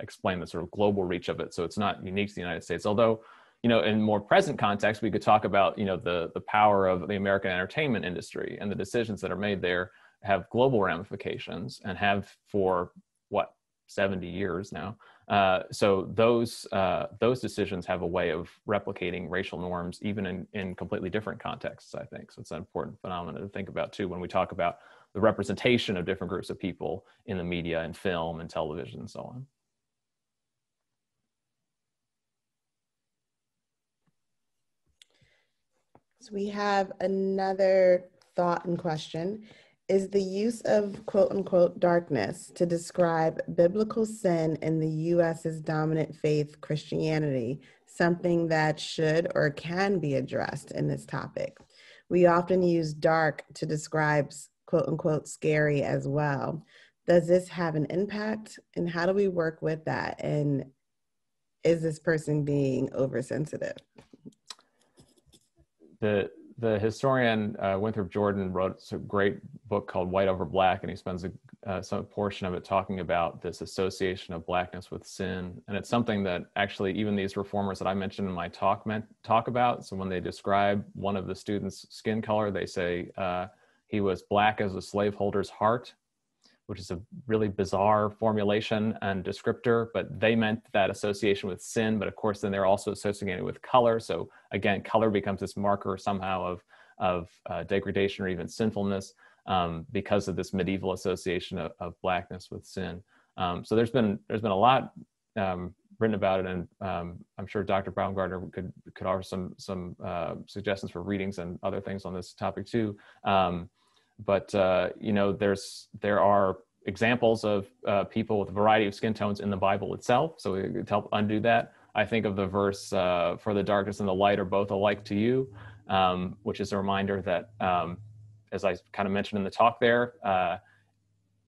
explain the sort of global reach of it. So it's not unique to the United States, although you know in more present context we could talk about you know the the power of the American entertainment industry and the decisions that are made there have global ramifications and have for what 70 years now. Uh, so those uh, those decisions have a way of replicating racial norms even in, in completely different contexts i think. So it's an important phenomenon to think about too when we talk about the representation of different groups of people in the media and film and television and so on. So we have another thought and question is the use of quote unquote darkness to describe biblical sin in the US's dominant faith, Christianity, something that should or can be addressed in this topic. We often use dark to describe quote unquote scary as well. Does this have an impact? And how do we work with that? And is this person being oversensitive? The the historian uh, Winthrop Jordan wrote a great book called White Over Black, and he spends a uh, some portion of it talking about this association of blackness with sin, and it's something that actually even these reformers that I mentioned in my talk meant talk about. So when they describe one of the students' skin color, they say uh, he was black as a slaveholder's heart, which is a really bizarre formulation and descriptor, but they meant that association with sin. But of course, then they're also associated with color. So again, color becomes this marker somehow of of uh, degradation or even sinfulness um, because of this medieval association of, of blackness with sin. Um, so there's been there's been a lot um, written about it, and um, I'm sure Dr. Baumgartner could could offer some some uh, suggestions for readings and other things on this topic too. Um, but uh, you know, there's there are examples of uh, people with a variety of skin tones in the Bible itself, so we could help undo that. I think of the verse uh, "For the darkness and the light are both alike to you," um, which is a reminder that as I kind of mentioned in the talk there, uh,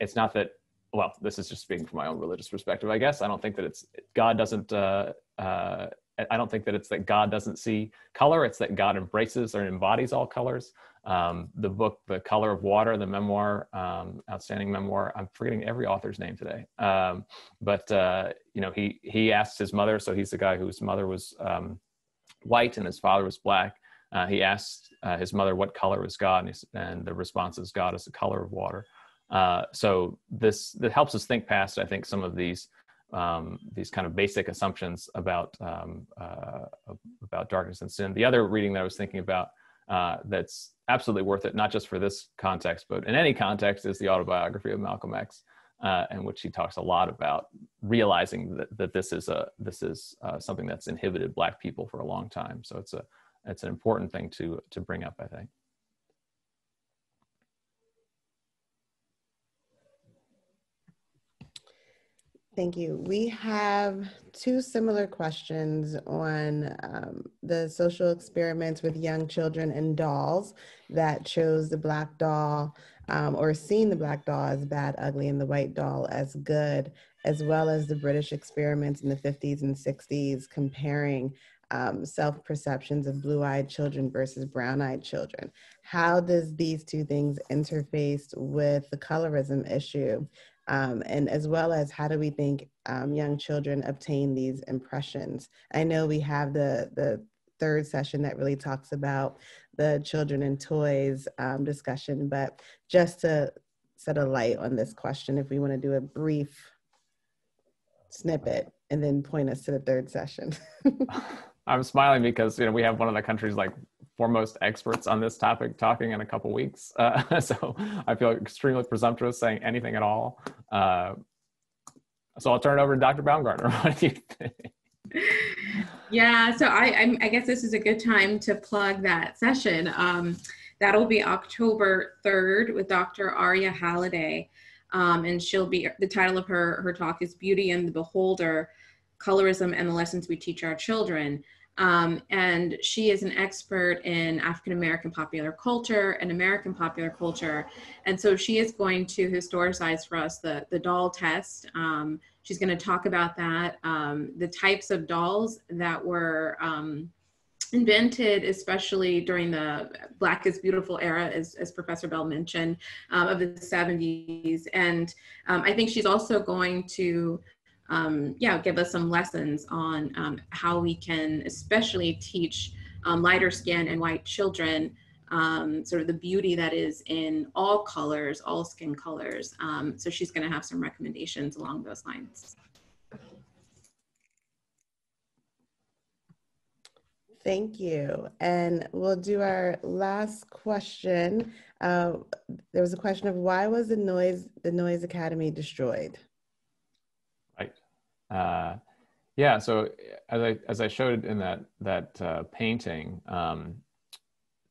it's not that, well, this is just speaking from my own religious perspective, I guess. I don't think that it's, God doesn't, uh, uh, I don't think that it's that God doesn't see color. It's that God embraces or embodies all colors. Um, the book, The Color of Water, the memoir, um, outstanding memoir. I'm forgetting every author's name today. Um, but uh, you know, he he asked his mother. So he's the guy whose mother was um, white and his father was black. Uh, he asked uh, his mother what color was God, and, and, the response is God is the color of water. Uh, so this that helps us think past, I think, some of these um, these kind of basic assumptions about um, uh, about darkness and sin. The other reading that I was thinking about uh, that's absolutely worth it, not just for this context, but in any context, is the autobiography of Malcolm X. Uh, in which he talks a lot about realizing that, that this is a this is uh, something that's inhibited black people for a long time. So it's a it's an important thing to to bring up, I think. Thank you. We have two similar questions on um, the social experiments with young children and dolls that chose the black doll um, or seen the black doll as bad, ugly, and the white doll as good, as well as the British experiments in the 50s and 60s comparing um, self perceptions of blue eyed children versus brown eyed children. How does these two things interface with the colorism issue? Um, and as well as how do we think um, young children obtain these impressions? I know we have the, the third session that really talks about the children and toys um, discussion, but just to set a light on this question, if we want to do a brief snippet and then point us to the third session. I'm smiling because you know we have one of the country's like foremost experts on this topic talking in a couple weeks. Uh, so I feel extremely presumptuous saying anything at all. Uh, so I'll turn it over to Dr. Baumgartner. What do you think? Yeah, so I, I'm, i guess this is a good time to plug that session. Um, that'll be October 3rd with Dr. Aria Halliday. Um, and she'll be, the title of her, her talk is Beauty and the Beholder, Colorism and the Lessons We Teach Our Children. Um, and she is an expert in African American popular culture and American popular culture. And so she is going to historicize for us the, the doll test. Um, she's going to talk about that, um, the types of dolls that were um, invented, especially during the Black is Beautiful era, as, as Professor Bell mentioned, um, of the 70s. And um, I think she's also going to um, yeah, give us some lessons on um, how we can especially teach um, lighter skin and white children um, sort of the beauty that is in all colors, all skin colors. Um, so she's gonna have some recommendations along those lines. Thank you. And we'll do our last question. Uh, there was a question of why was the Noyes the Noyes Academy destroyed? Uh, yeah, so as I as I showed in that that uh, painting, um,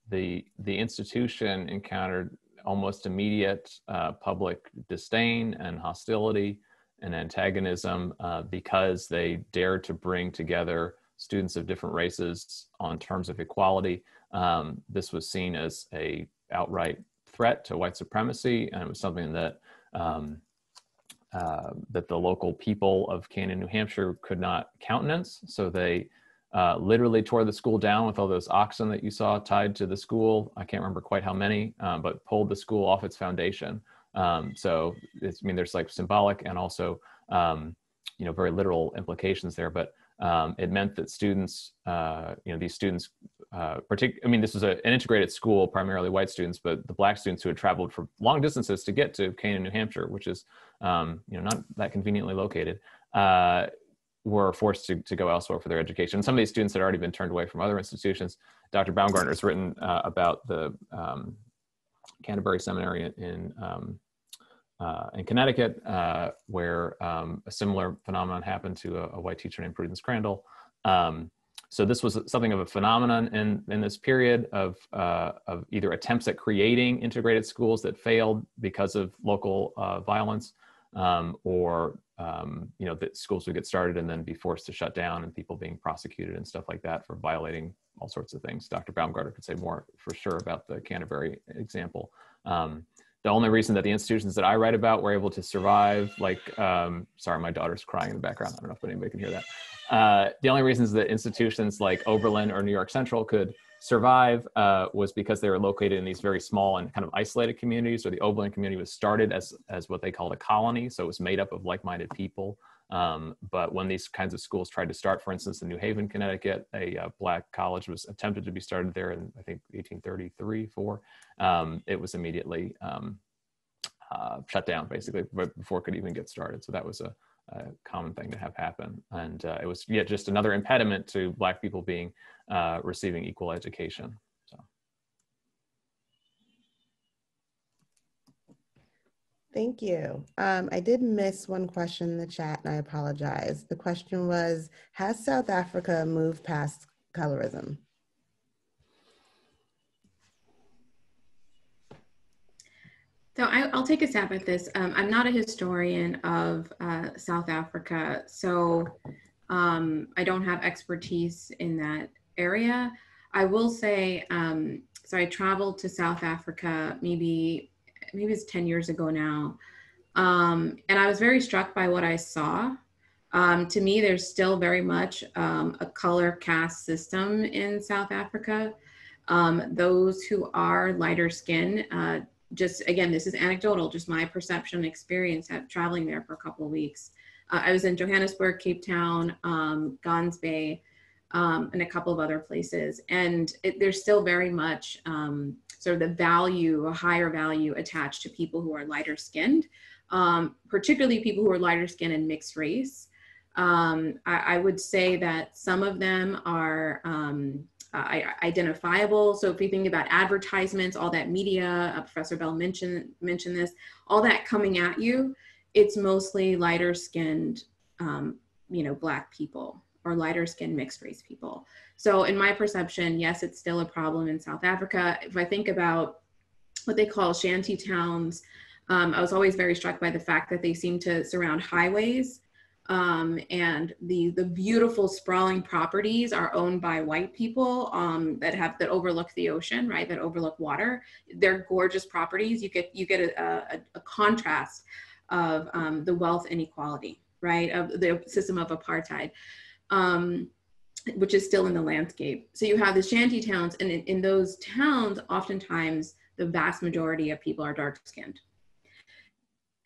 the the institution encountered almost immediate uh, public disdain and hostility and antagonism uh, because they dared to bring together students of different races on terms of equality. Um, this was seen as a outright threat to white supremacy, and it was something that um, uh, that the local people of Canaan, New Hampshire could not countenance. So they uh, literally tore the school down with all those oxen that you saw tied to the school. I can't remember quite how many, um, but pulled the school off its foundation. Um, so I mean, there's like symbolic and also, um, you know, very literal implications there. But um, it meant that students, uh, you know, these students, uh, partic- I mean, this was a, an integrated school, primarily white students, but the black students who had traveled for long distances to get to Canaan, New Hampshire, which is, um, you know, not that conveniently located, uh, were forced to, to go elsewhere for their education. Some of these students had already been turned away from other institutions. Dr. Baumgartner has written uh, about the um, Canterbury Seminary in, um, uh, in Connecticut, uh, where um, a similar phenomenon happened to a, a, white teacher named Prudence Crandall. Um, so this was something of a phenomenon in, in this period of, uh, of either attempts at creating integrated schools that failed because of local uh, violence, um, or um, you know that schools would get started and then be forced to shut down and people being prosecuted and stuff like that for violating all sorts of things. Dr. Baumgartner could say more for sure about the Canterbury example. Um, the only reason that the institutions that I write about were able to survive, like, um, sorry, my daughter's crying in the background. I don't know if anybody can hear that. Uh, the only reasons that institutions like Oberlin or New York Central could survive uh, was because they were located in these very small and kind of isolated communities. So the Oberlin community was started as, as what they called a colony. So it was made up of like-minded people. Um, but when these kinds of schools tried to start, for instance, in New Haven, Connecticut, a uh, black college was attempted to be started there in, I think, 1833, four. Um, it was immediately um, uh, shut down, basically, before it could even get started. So that was a, a common thing to have happen. And uh, it was yeah, just another impediment to black people being uh, receiving equal education. Thank you. Um, I did miss one question in the chat and I apologize. The question was, has South Africa moved past colorism? So I, will take a stab at this. Um, I'm not a historian of uh, South Africa, so um, I don't have expertise in that area. I will say, um, so I traveled to South Africa maybe maybe it's 10 years ago now. Um, and I was very struck by what I saw. Um, to me, there's still very much um, a color caste system in South Africa. Um, those who are lighter skin, uh, just again, this is anecdotal, just my perception and experience at traveling there for a couple of weeks. Uh, I was in Johannesburg, Cape Town, um, Gans Bay, um, and a couple of other places. And it, there's still very much um, sort of the value, a higher value attached to people who are lighter skinned, um, particularly people who are lighter skinned and mixed race. Um, I, I, would say that some of them are um, uh, identifiable. So if we think about advertisements, all that media, uh, Professor Bell mentioned, mentioned this, all that coming at you, it's mostly lighter skinned, um, you know, black people or lighter skinned mixed race people. So, in my perception, yes, it's still a problem in South Africa. If I think about what they call shanty towns, um, I was always very struck by the fact that they seem to surround highways. Um, and the the beautiful sprawling properties are owned by white people um, that have that overlook the ocean, right? That overlook water. They're gorgeous properties. You get you get a, a, a contrast of um, the wealth inequality, right? Of the system of apartheid um, which is still in the landscape. So you have the shanty towns, and in, in those towns, oftentimes the vast majority of people are dark skinned.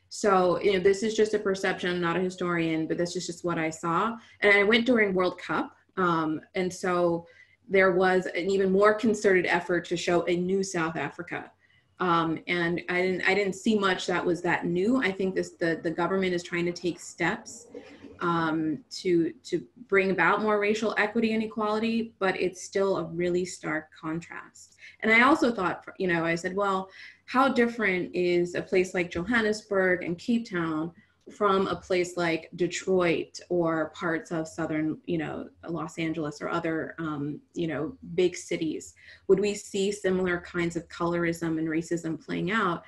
So, you know, this is just a perception, I'm not a historian, but this is just what I saw. And I went during World Cup. Um, and so there was an even more concerted effort to show a new South Africa. Um, and I didn't, I didn't see much that was that new. I think this, the, the government is trying to take steps um, to to bring about more racial equity and equality, but it's still a really stark contrast. And I also thought, you know, I said, well, how different is a place like Johannesburg and Cape Town from a place like Detroit or parts of southern, you know, Los Angeles or other, um, you know, big cities? Would we see similar kinds of colorism and racism playing out?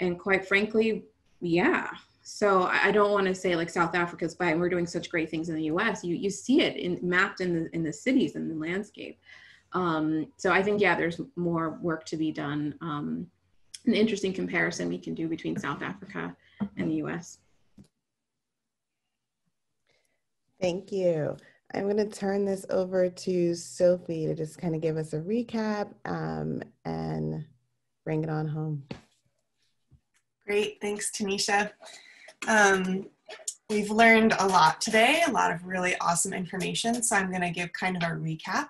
And quite frankly, yeah, so I don't want to say like South Africa's by and we're doing such great things in the U.S. You you see it in mapped in the in the cities and the landscape. Um, so I think yeah, there's more work to be done. Um, an interesting comparison we can do between South Africa and the U.S. Thank you. I'm going to turn this over to Sophie to just kind of give us a recap um, and bring it on home. Great, thanks Tanisha. Um, we've learned a lot today, a lot of really awesome information, so I'm going to give kind of a recap.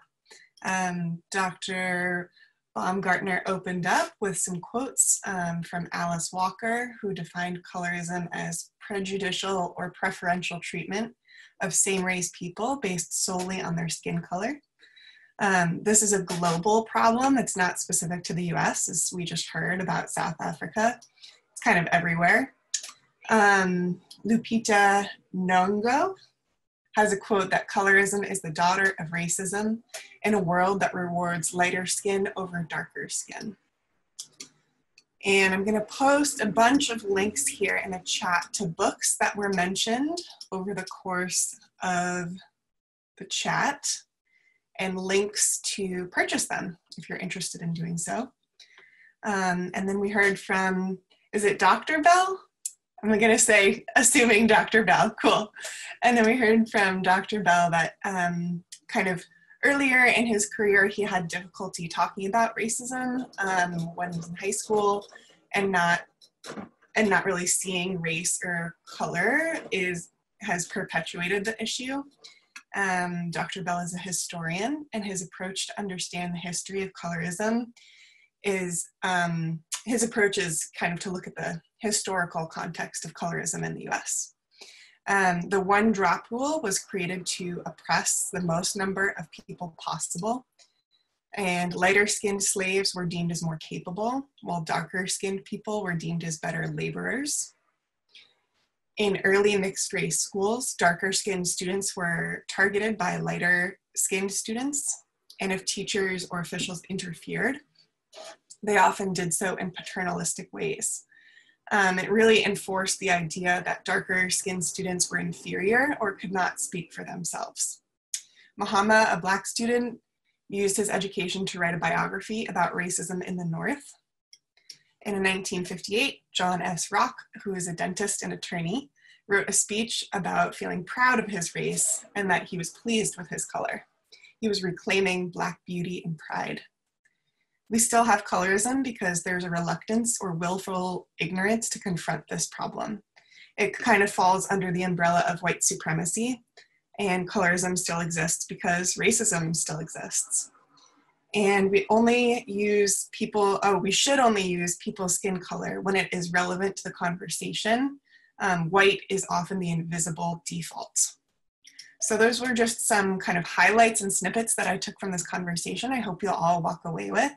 Um, Dr. Baumgartner opened up with some quotes um, from Alice Walker, who defined colorism as prejudicial or preferential treatment of same race people based solely on their skin color. Um, this is a global problem. It's not specific to the US, as we just heard about South Africa. It's kind of everywhere. Um, Lupita Nyong'o has a quote that colorism is the daughter of racism in a world that rewards lighter skin over darker skin. And I'm gonna post a bunch of links here in the chat to books that were mentioned over the course of the chat and links to purchase them if you're interested in doing so. Um, and then we heard from, is it Dr. Bell? I'm gonna say, assuming Dr. Bell, cool. And then we heard from Dr. Bell that um, kind of earlier in his career, he had difficulty talking about racism um, when he was in high school and not and not really seeing race or color is has perpetuated the issue. Um, Dr. Bell is a historian, and his approach to understand the history of colorism is um, his approach is kind of to look at the historical context of colorism in the US. Um, the one drop rule was created to oppress the most number of people possible. And lighter skinned slaves were deemed as more capable, while darker skinned people were deemed as better laborers. In early mixed race schools, darker skinned students were targeted by lighter skinned students. And if teachers or officials interfered, they often did so in paternalistic ways. Um, it really enforced the idea that darker skinned students were inferior or could not speak for themselves. Mahommah, a black student, used his education to write a biography about racism in the North. And in 1958, John S. Rock, who is a dentist and attorney, wrote a speech about feeling proud of his race and that he was pleased with his color. He was reclaiming Black beauty and pride. We still have colorism because there's a reluctance or willful ignorance to confront this problem. It kind of falls under the umbrella of white supremacy, and colorism still exists because racism still exists. And we only use people, oh, we should only use people's skin color when it is relevant to the conversation. Um, white is often the invisible default. So those were just some kind of highlights and snippets that I took from this conversation. I hope you'll all walk away with.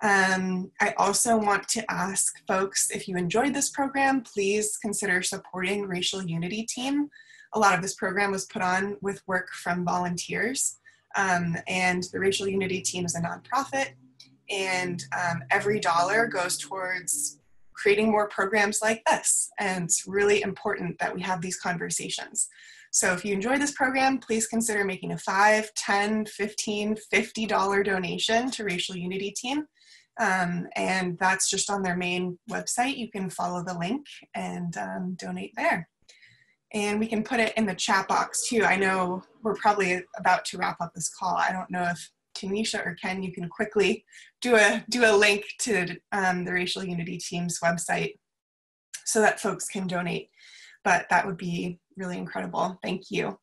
Um, I also want to ask folks if you enjoyed this program, please consider supporting Racial Unity Team. A lot of this program was put on with work from volunteers, um, and the Racial Unity Team is a nonprofit, and um, every dollar goes towards creating more programs like this. And it's really important that we have these conversations. So if you enjoy this program, please consider making a 5, 10, 15, $50 donation to Racial Unity Team. Um, and that's just on their main website. You can follow the link and um, donate there. And we can put it in the chat box too. I know we're probably about to wrap up this call. I don't know if Tanisha or Ken, you can quickly do a, do a link to um, the Racial Unity Team's website so that folks can donate. But that would be really incredible. Thank you.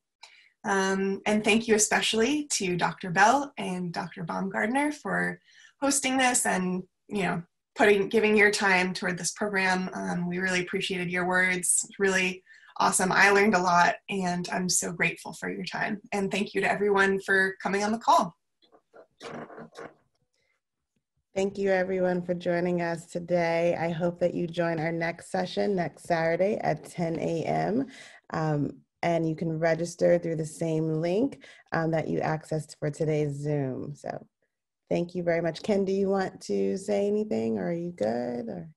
Um, and thank you especially to Dr. Bell and Dr. Baumgartner for hosting this and you know putting giving your time toward this program. Um, we really appreciated your words. Really awesome. I learned a lot, and I'm so grateful for your time. And thank you to everyone for coming on the call. Thank you everyone for joining us today. I hope that you join our next session next Saturday at 10 a.m. Um, and you can register through the same link um, that you accessed for today's Zoom. So Thank you very much. Ken, do you want to say anything or are you good? Or?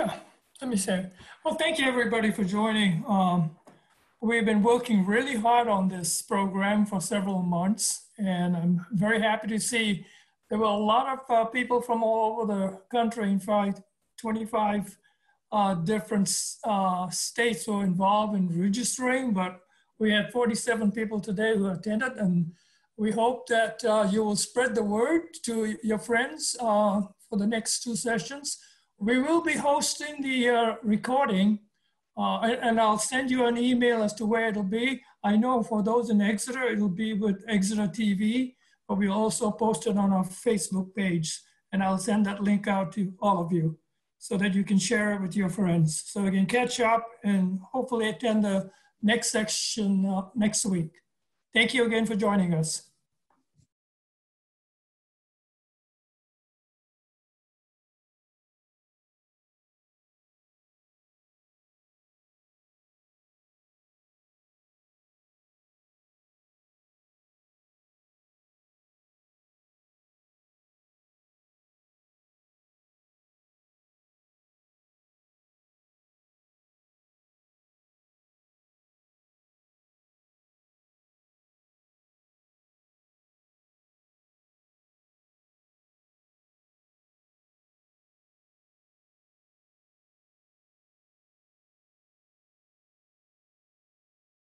Yeah, let me say, well, thank you everybody for joining. Um, we've been working really hard on this program for several months and I'm very happy to see there were a lot of uh, people from all over the country, in fact, 25 uh, different uh, states were involved in registering, but We had 47 people today who attended, and we hope that uh, you will spread the word to your friends uh, for the next two sessions. We will be hosting the uh, recording, uh, and, I'll send you an email as to where it'll be. I know for those in Exeter, it'll be with Exeter TV, but we'll also post it on our Facebook page, and I'll send that link out to all of you so that you can share it with your friends. So you can catch up and hopefully attend the next section uh, next week. Thank you again for joining us.